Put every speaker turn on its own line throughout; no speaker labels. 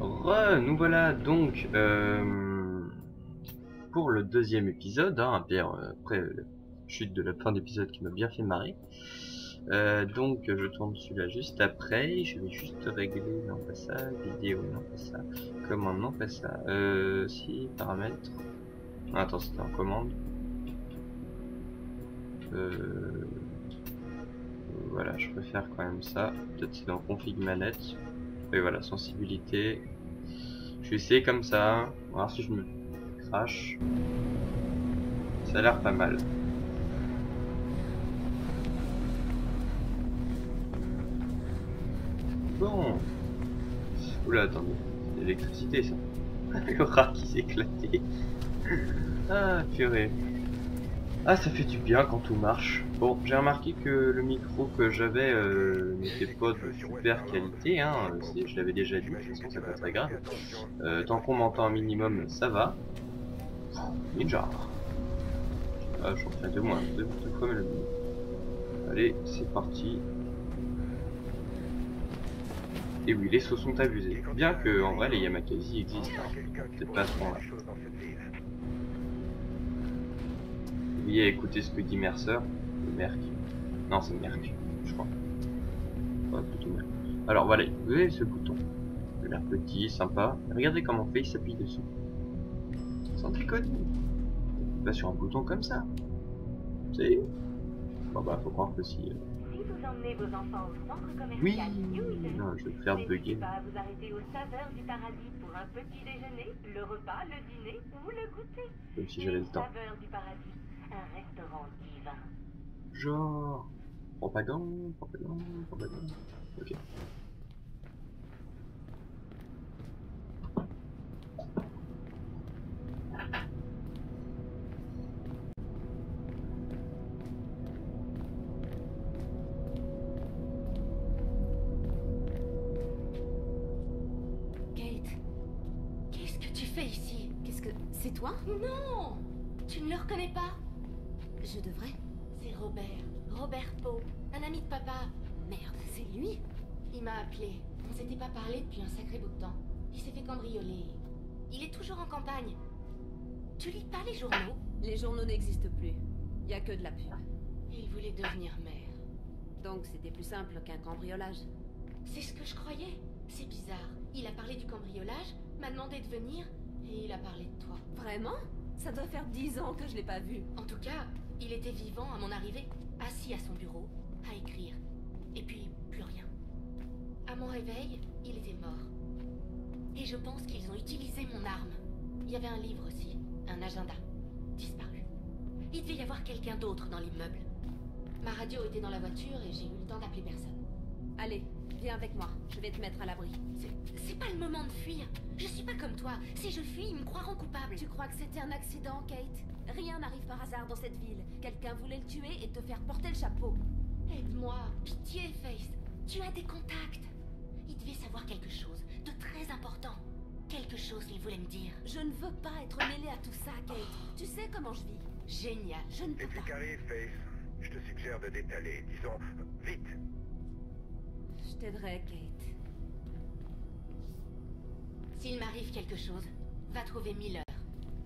Re, nous voilà donc euh, pour le deuxième épisode, hein, euh, après la chute de la fin d'épisode qui m'a bien fait marrer. Euh, donc je tourne celui-là juste après, je vais juste régler, non pas ça, vidéo, non pas ça, commande, non pas ça, euh, si, paramètres, attends c'était en commande, euh, voilà je faire quand même ça, peut-être c'est dans config manette, et voilà, sensibilité, je vais essayer comme ça, on va voir si je me crash, ça a l'air pas mal. Bon. Oula, attendez. C'est l'électricité, ça. Le rat qui s'est éclaté. ah, purée. Ah, ça fait du bien quand tout marche. Bon, j'ai remarqué que le micro que j'avais euh, n'était pas de super qualité. Hein. Je l'avais déjà dit, de toute façon, c'est pas très grave. Euh, tant qu'on m'entend un minimum, ça va. Ninja. Ah, j'en fais deux moins, deux, deux fois le Allez, c'est parti. Et oui, les sauts sont abusés. Bien que, en vrai, les Yamakasi existent. Hein. Peut-être pas à ce point-là. Oui, écoutez ce que dit Mercer. Merck. Non, c'est Merck, je crois. Ouais, plutôt Merck. Alors voilà, vous avez ce bouton. Il a l'air petit, sympa. Regardez comment fait, il s'appuie dessus. Sans tricoter. Pas sur un bouton comme ça. C'est... Bon bah, faut croire que si... Euh,
vous emmenez vos enfants au centre commercial
Oui, non, je vais faire bugger.
pas à vous arrêter aux saveurs du paradis pour un petit déjeuner, le repas, le dîner ou le goûter.
Comme si j'avais le temps.
saveurs du paradis, un restaurant divin.
Genre... Propagande, propagande, propagande... Ok.
Kate,
Qu'est-ce que tu fais ici?
Qu'est-ce que. C'est toi?
Non Tu ne le reconnais pas
Je devrais.
C'est Robert. Robert Poe, un ami de papa.
Merde, c'est lui
Il m'a appelé. On s'était pas parlé depuis un sacré bout de temps. Il s'est fait cambrioler. Il est toujours en campagne. Tu lis pas les journaux?
Les journaux n'existent plus. Y a que de la pub.
Il voulait devenir maire.
Donc c'était plus simple qu'un cambriolage.
C'est ce que je croyais. C'est bizarre. Il a parlé du cambriolage, m'a demandé de venir, et il a parlé de toi.
Vraiment? Ça doit faire dix ans que je l'ai pas vu.
En tout cas, il était vivant à mon arrivée, assis à son bureau, à écrire. Et puis, plus rien. À mon réveil, il était mort. Et je pense qu'ils ont utilisé mon arme. Il y avait un livre aussi, un agenda. Disparu. Il devait y avoir quelqu'un d'autre dans l'immeuble. Ma radio était dans la voiture et j'ai eu le temps d'appeler personne.
Allez, viens avec moi. Je vais te mettre à l'abri.
C'est- pas le moment de fuir. Je suis pas comme toi. Si je fuis, ils me croiront coupable.
Tu crois que c'était un accident, Kate? Rien n'arrive par hasard dans cette ville. Quelqu'un voulait le tuer et te faire porter le chapeau.
Aide-moi, pitié, Face. Tu as des contacts. Il devait savoir quelque chose de très important. Quelque chose qu'il voulait me dire.
Je ne veux pas être mêlée à tout ça, Kate. Tu sais comment je vis.
Génial.
Je ne peux
Les
pas.
flics arrivent, Face. Je te suggère de détaler, disons, vite.
T'aiderai, Kate.
S'il m'arrive quelque chose, va trouver Miller,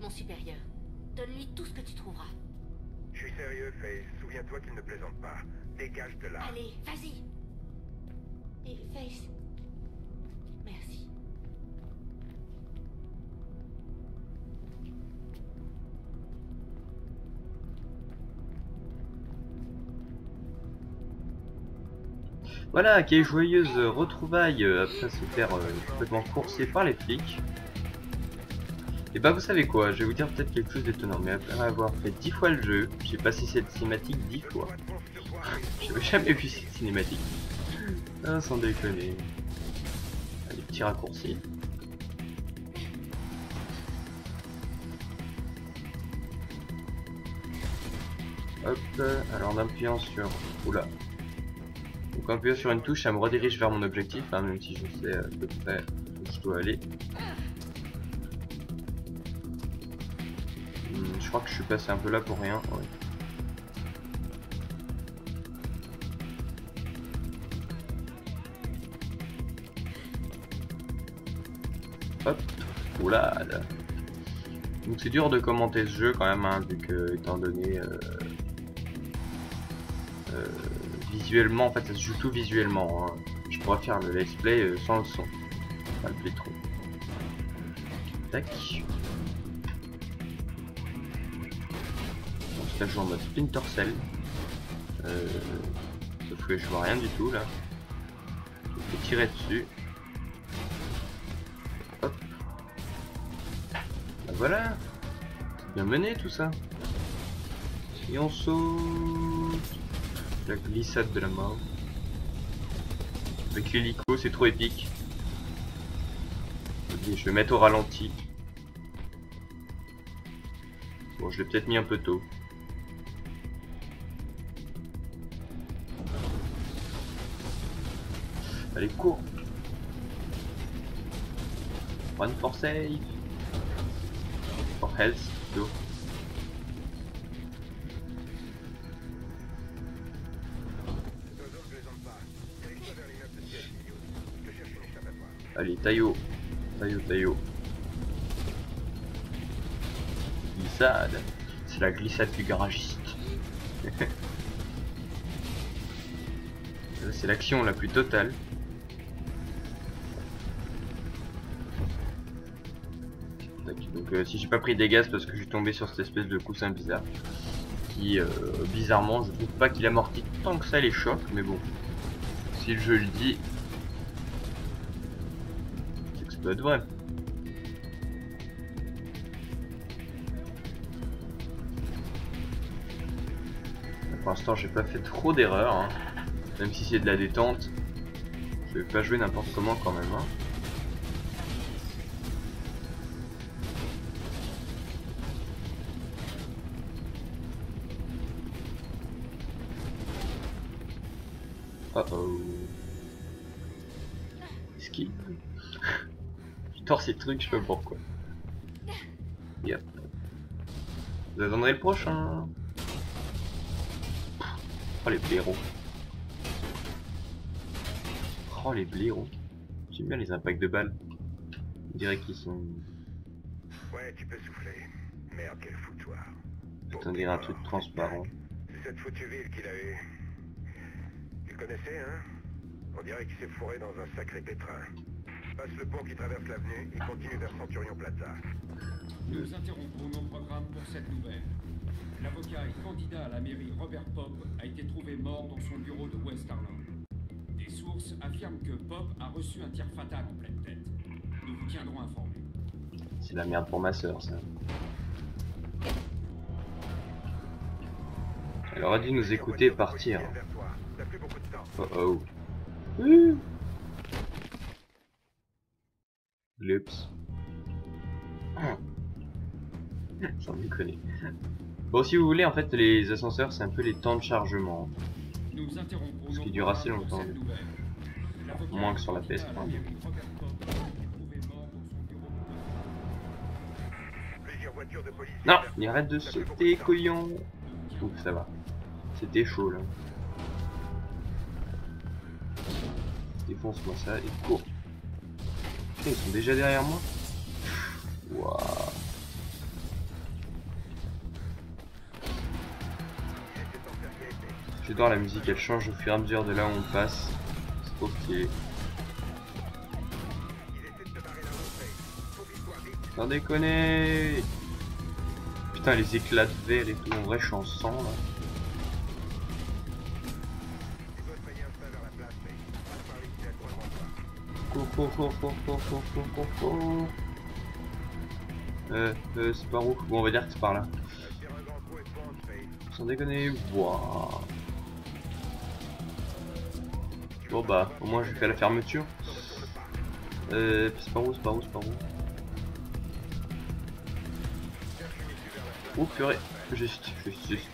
mon supérieur. Donne-lui tout ce que tu trouveras.
Je suis sérieux, Face. Souviens-toi qu'il ne plaisante pas. Dégage de là.
Allez, vas-y. Et Face. Merci.
Voilà, quelle joyeuse retrouvaille euh, après se faire euh, complètement courser par les flics. Et bah vous savez quoi, je vais vous dire peut-être quelque chose d'étonnant, mais après avoir fait 10 fois le jeu, j'ai passé cette cinématique 10 fois. J'avais jamais vu cette cinématique. Ah, sans déconner. Allez, petit raccourci. Hop, alors en appuyant sur... Oula, donc en appuyant sur une touche, ça me redirige vers mon objectif, hein, même si je sais à peu près où je dois aller. Hmm, je crois que je suis passé un peu là pour rien. Hop. Oula. là. Donc c'est dur de commenter ce jeu quand même, hein, vu que étant donné euh, euh, visuellement, en fait ça se joue tout visuellement. hein. Je pourrais faire le let's play euh, sans le son. Pas le playthrough. Tac. Là je joue en mode Splinter Cell. Euh, sauf que je vois rien du tout là. Je vais tirer dessus. Bah voilà. Bien mené tout ça. Et on saute. La glissade de la mort. Avec l'hélico, c'est trop épique. Je vais mettre au ralenti. Bon, je l'ai peut-être mis un peu tôt. Allez, cours Run for safe For health, plutôt. Allez, Tayo. Tayo, Tayo. Glissade. C'est la glissade du garagiste. C'est l'action la plus totale. Donc euh, si j'ai pas pris des gaz parce que je suis tombé sur cette espèce de coussin bizarre. Qui euh, bizarrement je trouve pas qu'il amortit tant que ça les chocs, mais bon. Si jeu le ça doit être vrai. Pour l'instant, j'ai pas fait trop d'erreurs, hein. même si c'est de la détente. Je vais pas jouer n'importe comment quand même. Hein. Oh oh. Esquive. Tords ces trucs, je sais pas pourquoi. Yep. Vous attendrez le prochain. Oh les blaireaux. Oh les blaireaux. J'aime bien les impacts de balles. On dirait qu'ils sont.
Ouais, tu peux souffler. Merde, quel foutoir.
On dirait un truc transparent.
C'est cette foutue ville qu'il a eu. Tu le connaissais, hein? On dirait qu'il s'est fourré dans un sacré pétrin. Passe le pont qui traverse l'avenue et continue vers Centurion Plaza.
Nous interrompons nos programmes pour cette nouvelle. L'avocat et candidat à la mairie Robert Pop a été trouvé mort dans son bureau de West Harlem. Des sources affirment que Pop a reçu un tir fatal en pleine tête. Nous vous tiendrons informés.
C'est la merde pour ma soeur ça. Elle aurait dû nous écouter et partir.
Vers toi. T'as plus beaucoup de temps.
Oh oh. Ouh. J'en. Ah. Ah, bon, si vous voulez, en fait, les ascenseurs, c'est un peu les temps de chargement.
Nous
ce qui dure assez longtemps. Moins que sur la
PS.
Non, il arrête de sauter, couillon. Ouf, ça va. C'était chaud là. Défonce-moi ça et cours. Ils sont déjà derrière moi. Waouh. J'adore la musique, elle change au fur et à mesure de là où on passe. C'est trop stylé. Sans déconner Putain les éclats de verre et tout, en vrai je suis en sang là. Euh, euh, c'est par où Bon on va dire que c'est par là. Sans déconner, waouh. Bon bah, au moins j'ai fait la fermeture. Euh, c'est par où, c'est par où, c'est par où Oh purée, juste, juste, juste.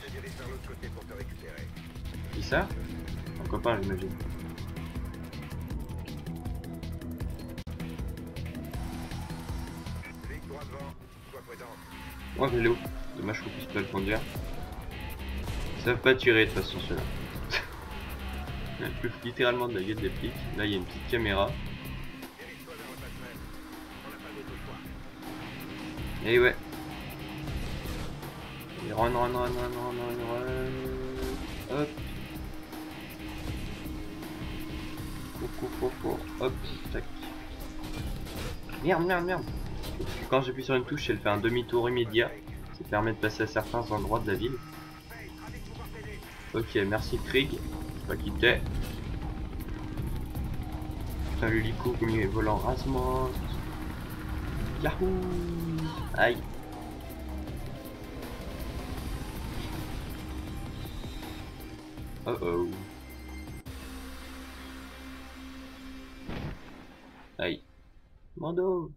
Qui ça? Un copain j'imagine.
Prudent.
Moi vélo. Dommage qu'on puisse pas le conduire. Ils savent pas tirer de toute façon ceux-là. Ils peuvent littéralement de la gueule des flics. Là il y a une petite caméra. Et ouais. Et run, run, run, run, run, run. Hop. Cours, cours, cours. Hop, tac. Merde, merde, merde. Quand j'appuie sur une touche, elle fait un demi-tour immédiat. Ça permet de passer à certains endroits de la ville. Ok, merci Krieg. Pas qui t'es. Putain, l'hélico volant rasement. Yahoo Aïe Oh oh Aïe Mando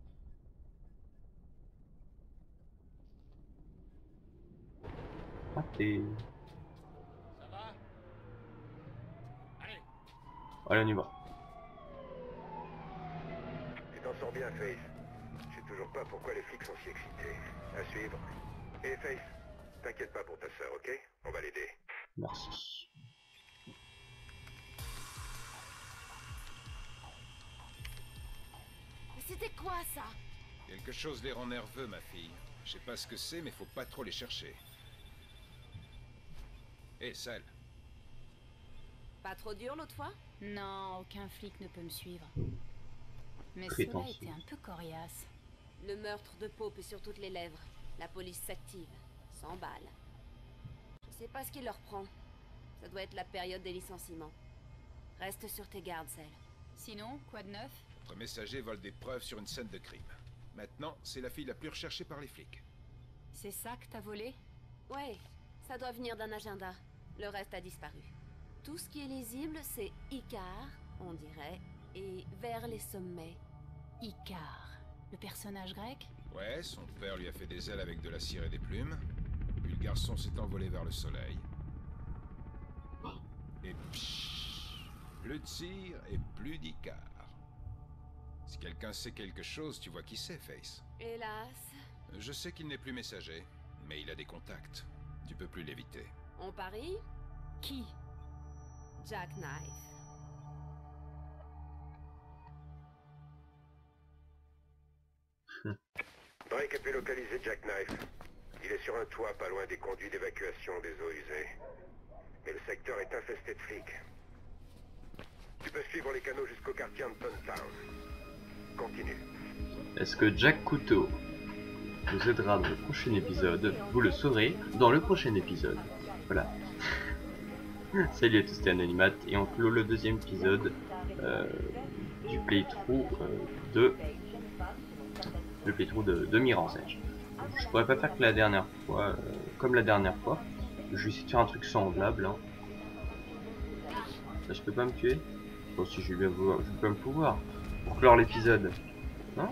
Raté
Ça va Allez
Allez on y va
Tu t'en sors bien, Face. Je sais toujours pas pourquoi les flics sont si excités. À suivre. Et Face, t'inquiète pas pour ta sœur, ok? On va l'aider.
Merci.
Mais c'était quoi ça?
Quelque chose les rend nerveux, ma fille. Je sais pas ce que c'est, mais faut pas trop les chercher. Hé, Sal,
Pas trop dur l'autre fois?
Non, aucun flic ne peut me suivre. Mais
Très
cela était un peu coriace.
Le meurtre de Pope est sur toutes les lèvres. La police s'active. 100 balles. Je sais pas ce qui leur prend. Ça doit être la période des licenciements. Reste sur tes gardes, Celle.
Sinon, quoi de neuf?
Votre messager vole des preuves sur une scène de crime. Maintenant, c'est la fille la plus recherchée par les flics.
C'est ça que t'as volé?
Ouais, ça doit venir d'un agenda. Le reste a disparu. Tout ce qui est lisible, c'est Icar, on dirait, et vers les sommets.
Icar, le personnage grec?
Ouais, son père lui a fait des ailes avec de la cire et des plumes. Puis le garçon s'est envolé vers le soleil. Et pshhh, plus de cire et plus d'Icar. Si quelqu'un sait quelque chose, tu vois qui c'est, Face.
Hélas,
Je sais qu'il n'est plus messager, mais il a des contacts. Tu peux plus l'éviter.
on parie?
Qui?
Jackknife.
Drake a pu localiser Jackknife. Il est sur un toit pas loin des conduits d'évacuation des eaux usées. Mais le secteur est infesté de flics. Tu peux suivre les canaux jusqu'au quartier Anton Town. Continue.
Est-ce que Jack Couteau nous aidera dans le prochain épisode Vous le saurez dans le prochain épisode. Voilà. Salut à tous, c'était Anonymat et on clôt le deuxième épisode euh, du playthrough euh, de le playthrough de, de Mirror's Edge. Je pourrais pas faire que la dernière fois, euh, comme la dernière fois. Je vais essayer de faire un truc semblable. Hein. Je peux pas me tuer? Si je vais bien pouvoir, je vais pas me pouvoir. Pour clore l'épisode. Non?